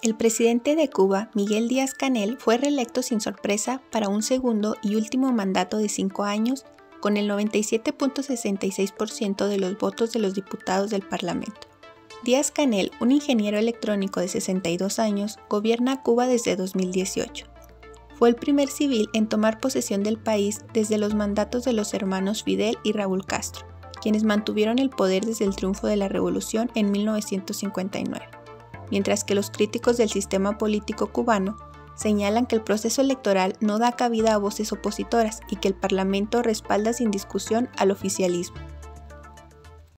El presidente de Cuba, Miguel Díaz Canel, fue reelecto sin sorpresa para un segundo y último mandato de cinco años, con el 97.66% de los votos de los diputados del Parlamento. Díaz Canel, un ingeniero electrónico de 62 años, gobierna Cuba desde 2018. Fue el primer civil en tomar posesión del país desde los mandatos de los hermanos Fidel y Raúl Castro, quienes mantuvieron el poder desde el triunfo de la revolución en 1959 mientras que los críticos del sistema político cubano señalan que el proceso electoral no da cabida a voces opositoras y que el Parlamento respalda sin discusión al oficialismo.